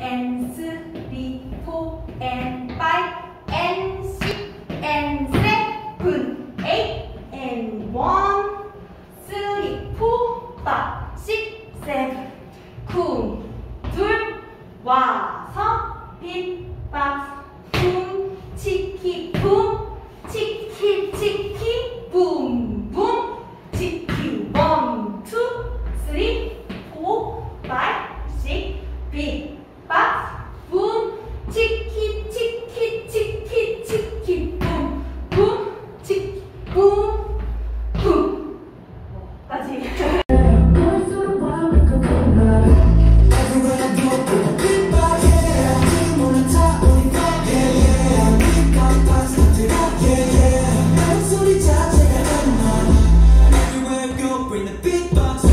and three, four, and five, and six, and seven, eight, and one, three, four, five, six, seven. 쿵, 둘, 와서, 빗박, 쿵, 치키, 붐, 치키, 치키, 붐, 붐, 치키, 원, 투, 쓰리, 포, 파이, 식, 빗, 해야지. Bring the big box